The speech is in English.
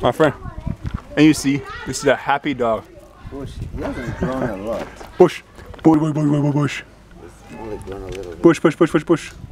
my friend. And you see, this is a happy dog. Bush, he hasn't grown a lot. Bush, Push, push, push, push, push. Bush, bush, bush, bush, bush. bit.